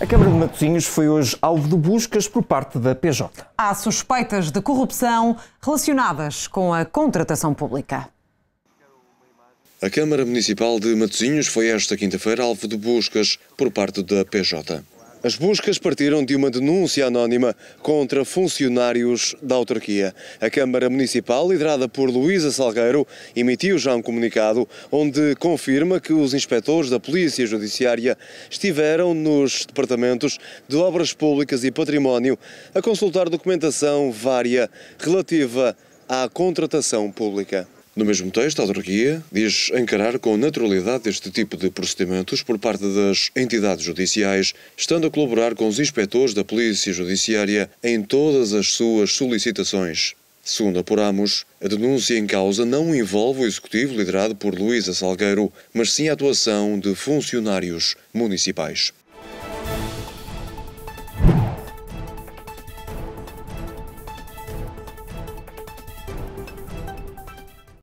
A Câmara de Matosinhos foi hoje alvo de buscas por parte da PJ. Há suspeitas de corrupção relacionadas com a contratação pública. A Câmara Municipal de Matosinhos foi esta quinta-feira alvo de buscas por parte da PJ. As buscas partiram de uma denúncia anónima contra funcionários da autarquia. A Câmara Municipal, liderada por Luísa Salgueiro, emitiu já um comunicado onde confirma que os inspectores da Polícia Judiciária estiveram nos departamentos de Obras Públicas e Património a consultar documentação vária relativa à contratação pública. No mesmo texto, a autarquia diz encarar com naturalidade este tipo de procedimentos por parte das entidades judiciais, estando a colaborar com os inspectores da Polícia Judiciária em todas as suas solicitações. Segundo apuramos, a denúncia em causa não envolve o executivo liderado por Luísa Salgueiro, mas sim a atuação de funcionários municipais.